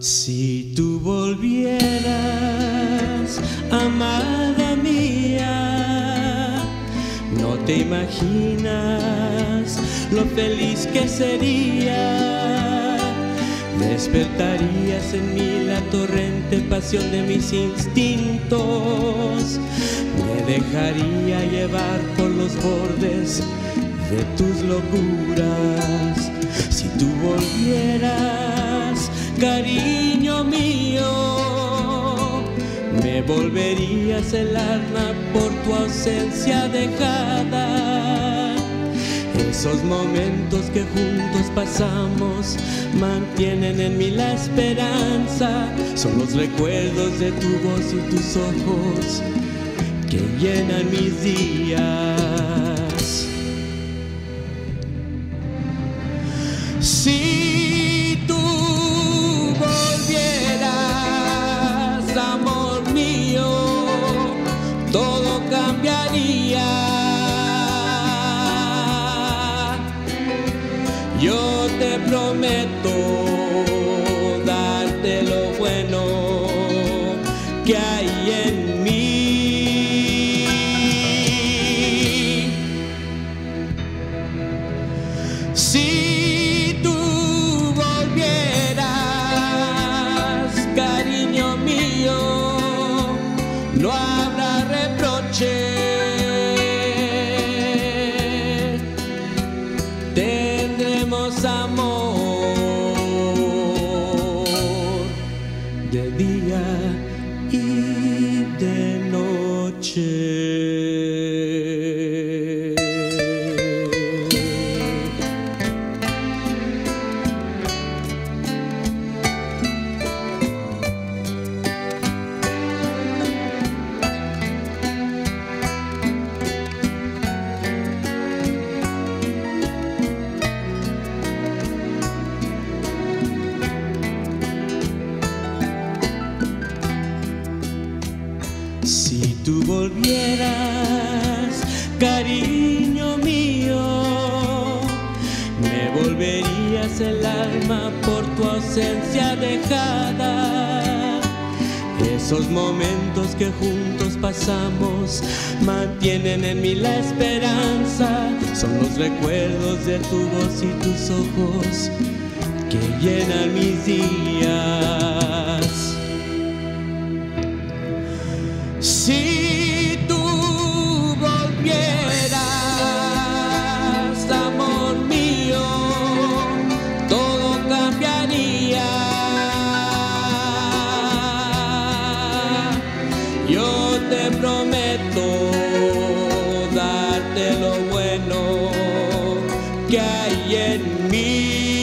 Si tú volvieras, amada mía, no te imaginas lo feliz que sería. Despertarías en mí la torrente pasión de mis instintos. Me dejaría llevar por los bordes de tus locuras. Si tú volvieras cariño mío, me volverías el alma por tu ausencia dejada. Esos momentos que juntos pasamos mantienen en mí la esperanza. Son los recuerdos de tu voz y tus ojos que llenan mis días. Si prometo darte lo bueno que hay en mí. Si tú volvieras, cariño mío, no 主 tú volvieras, cariño mío, me volverías el alma por tu ausencia dejada. Esos momentos que juntos pasamos mantienen en mí la esperanza. Son los recuerdos de tu voz y tus ojos que llenan mis días. Que hay en